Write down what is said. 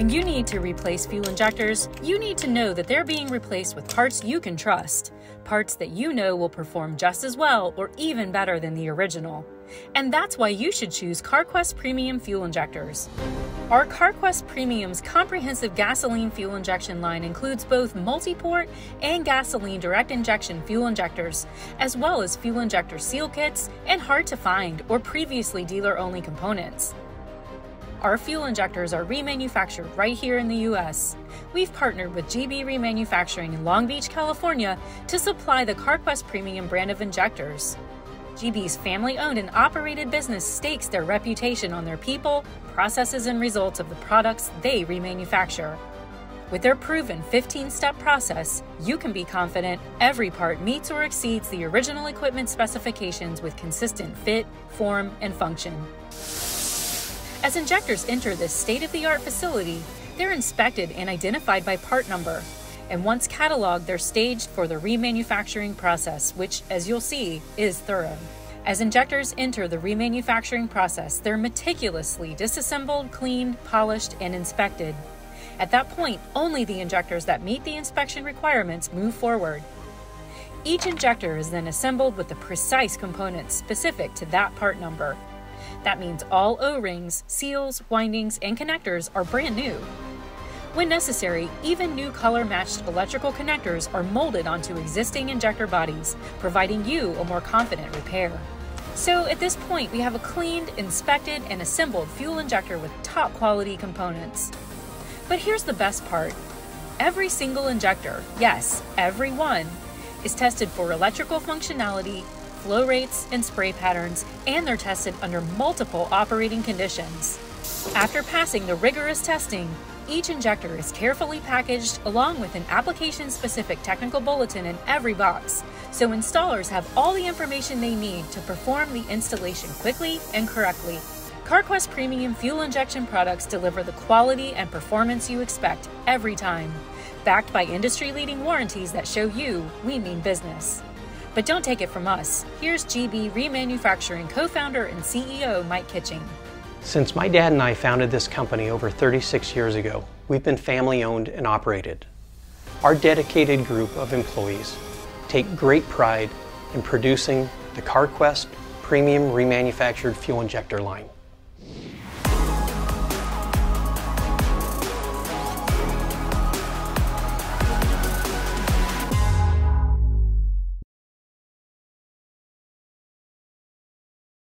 When you need to replace fuel injectors, you need to know that they're being replaced with parts you can trust, parts that you know will perform just as well or even better than the original. And that's why you should choose CarQuest Premium Fuel Injectors. Our CarQuest Premium's comprehensive gasoline fuel injection line includes both multi-port and gasoline direct injection fuel injectors, as well as fuel injector seal kits and hard to find or previously dealer-only components. Our fuel injectors are remanufactured right here in the US. We've partnered with GB Remanufacturing in Long Beach, California to supply the CarQuest Premium brand of injectors. GB's family owned and operated business stakes their reputation on their people, processes, and results of the products they remanufacture. With their proven 15 step process, you can be confident every part meets or exceeds the original equipment specifications with consistent fit, form, and function. As injectors enter this state of the art facility, they're inspected and identified by part number. And once cataloged, they're staged for the remanufacturing process, which, as you'll see, is thorough. As injectors enter the remanufacturing process, they're meticulously disassembled, cleaned, polished, and inspected. At that point, only the injectors that meet the inspection requirements move forward. Each injector is then assembled with the precise components specific to that part number. That means all O-rings, seals, windings, and connectors are brand new. When necessary, even new color-matched electrical connectors are molded onto existing injector bodies, providing you a more confident repair. So at this point, we have a cleaned, inspected, and assembled fuel injector with top quality components. But here's the best part. Every single injector, yes, every one, is tested for electrical functionality flow rates, and spray patterns, and they're tested under multiple operating conditions. After passing the rigorous testing, each injector is carefully packaged along with an application-specific technical bulletin in every box, so installers have all the information they need to perform the installation quickly and correctly. CarQuest Premium fuel injection products deliver the quality and performance you expect every time, backed by industry-leading warranties that show you we mean business. But don't take it from us. Here's GB Remanufacturing co founder and CEO Mike Kitching. Since my dad and I founded this company over 36 years ago, we've been family owned and operated. Our dedicated group of employees take great pride in producing the CarQuest premium remanufactured fuel injector line.